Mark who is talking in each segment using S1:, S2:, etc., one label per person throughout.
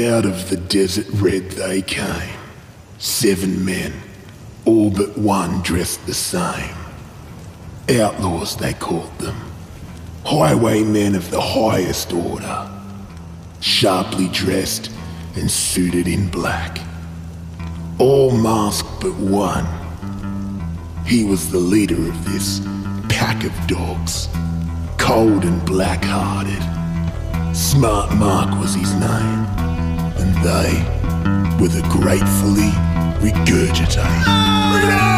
S1: Out of the desert red they came. Seven men, all but one dressed the same. Outlaws, they called them. Highwaymen of the highest order. Sharply dressed and suited in black. All masked but one. He was the leader of this pack of dogs. Cold and black-hearted. Smart Mark was his name they
S2: with a gratefully regurgitate.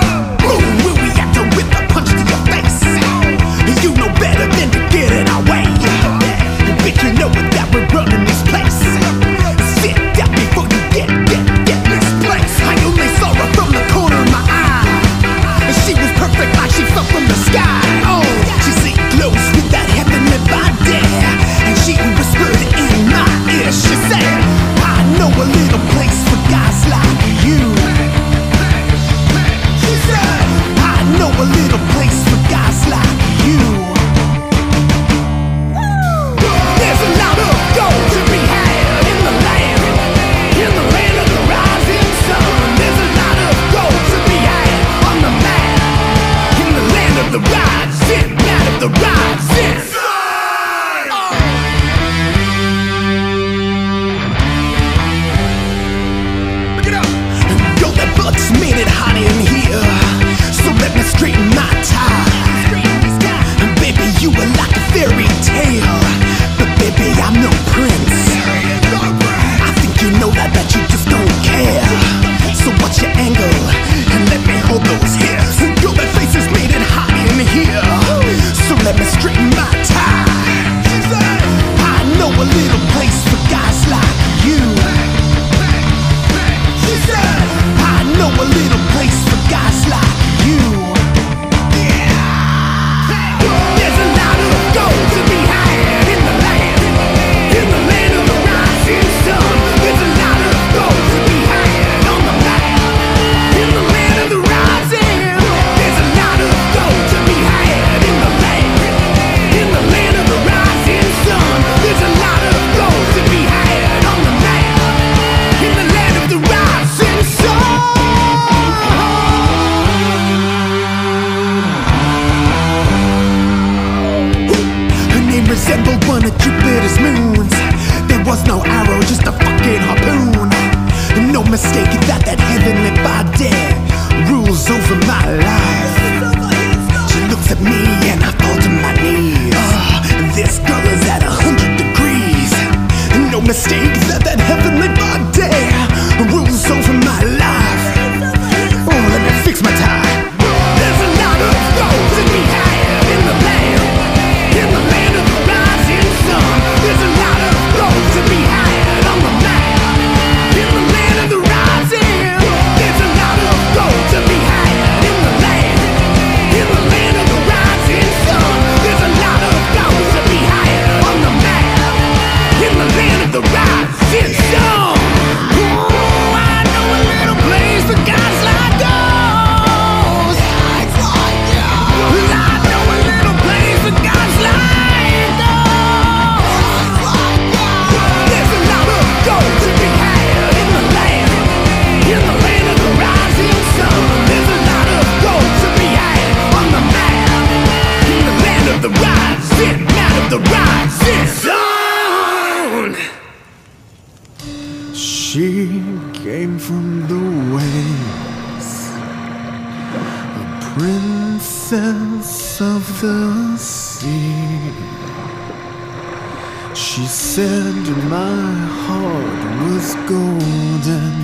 S2: and my
S3: heart was golden.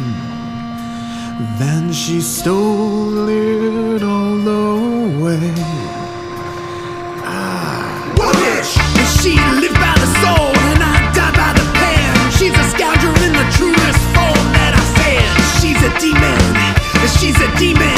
S3: Then she stole it all away.
S2: Ah, she lived by the soul, and I died by the pen. She's a scoundrel in the truest form that I've. She's a demon, she's a demon.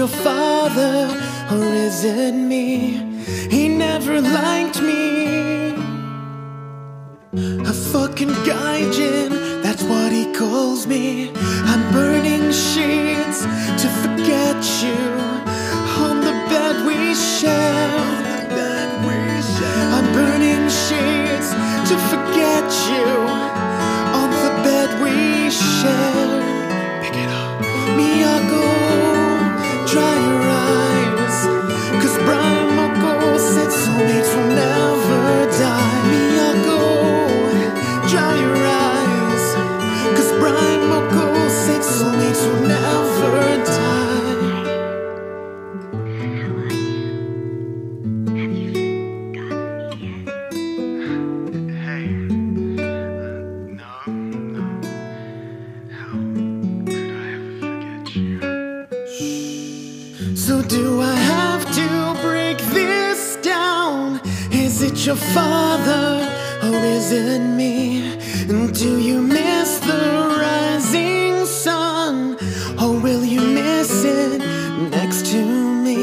S2: Your father or is it me? Your father or is it me? And do you miss the rising sun or will you miss it next to me?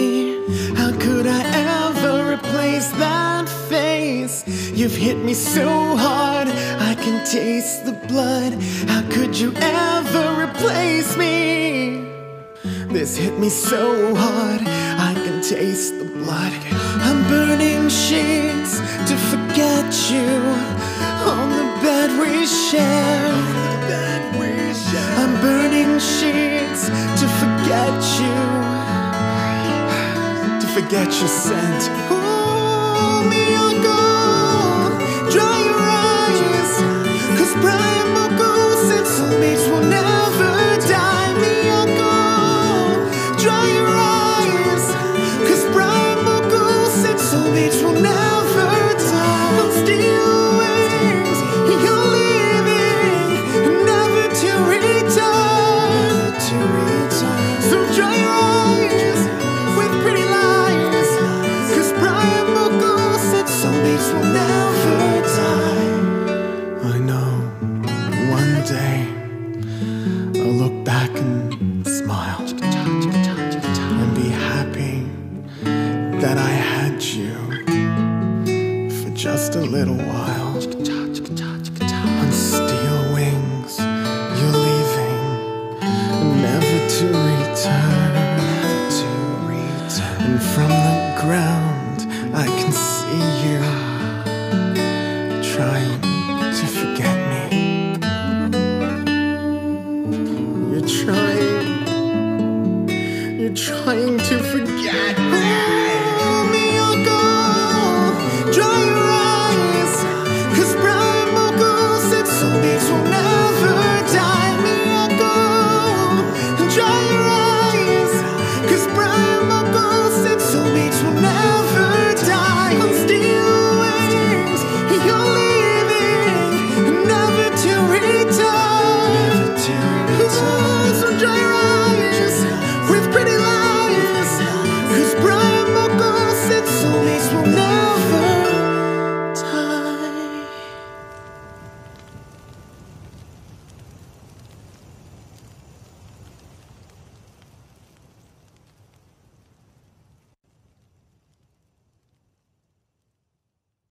S2: How could I ever replace that face? You've hit me so hard, I can taste the blood. How could you ever replace me? This hit me so hard, I can taste the blood. I'm burning forget you on the bed we share. I'm burning sheets to forget you, to forget your scent. Ooh, Miyako, dry your eyes, 'cause Brian Molko said soulmates will never